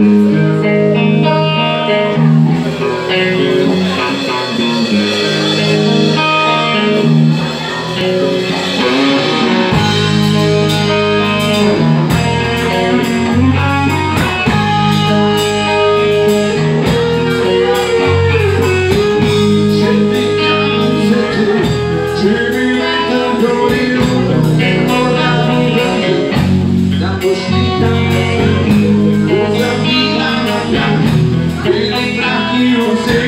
Música você.